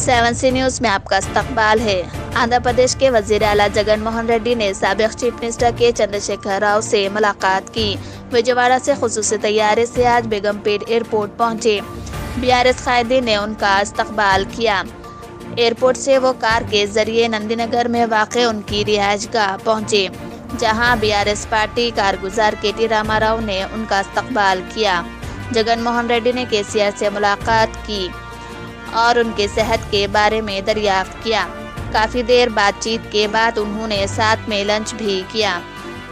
Seven C news में आपका इस्तकबाल है। आंध्र प्रदेश के वज़ीर अला जगन मोहन रेड्डी ने सबक चीफ मिनिस्टर के चंद्रशेखर राव से मुलाकात की। विजयवाड़ा से खसूस तैयारे से आज बेगमपेट एयरपोर्ट पहुँचे। एस कायदे ने उनका इस्तकबाल किया। एयरपोर्ट से वो कार के ज़रिए नंदीनगर में वाक़ उनकी रिहाइश गाह पहुँचे, जहाँ एस पार्टी कारगुजार के टी रामाराव ने उनका इस्तकबाल किया। जगन मोहन रेड्डी ने के से मुलाकात की। और उनके सेहत के बारे में दरियाफ्त किया। काफ़ी देर बातचीत के बाद उन्होंने साथ में लंच भी किया।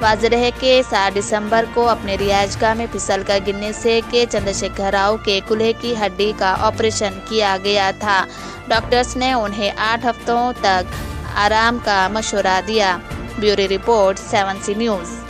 वाज के सात दिसंबर को अपने रिहायशगाह में फिसल कर गिरने से के चंद्रशेखर राव के कुल्हे की हड्डी का ऑपरेशन किया गया था। डॉक्टर्स ने उन्हें आठ हफ्तों तक आराम का मशवरा दिया। Bureau report, seven C news.